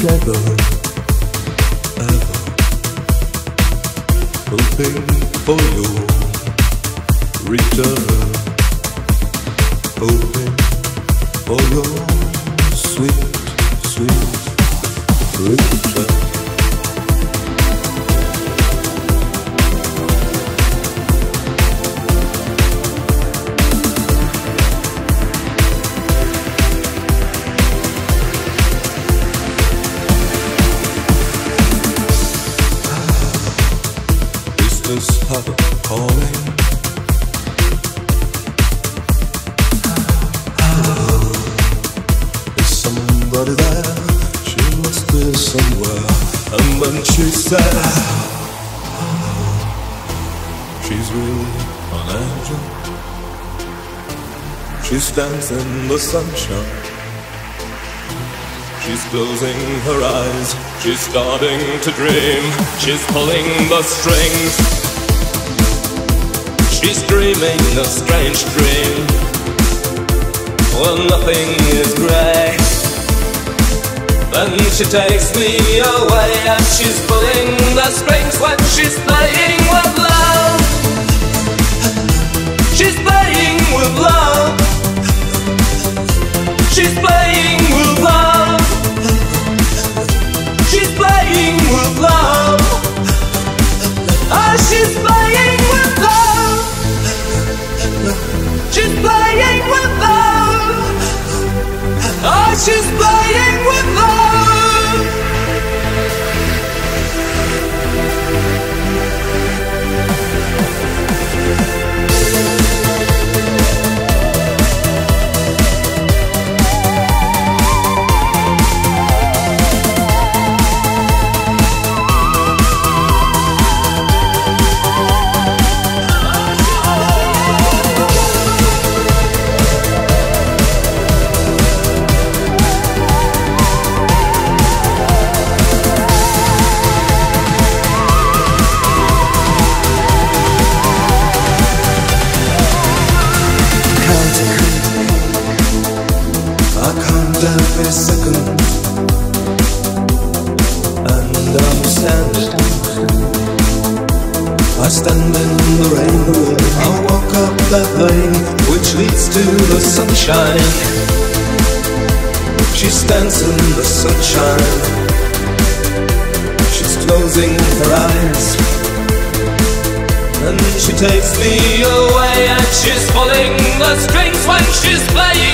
together ever. For your return. For your sweet, sweet return. This heart calling? Is somebody there? She must be somewhere. And when she said, She's really an angel. She stands in the sunshine. She's closing her eyes. She's starting to dream. She's pulling the strings. She's dreaming a strange dream. Well, nothing is grey. Then she takes me away and she's pulling the strings when she's playing with love. Ah, she's she's playing with love.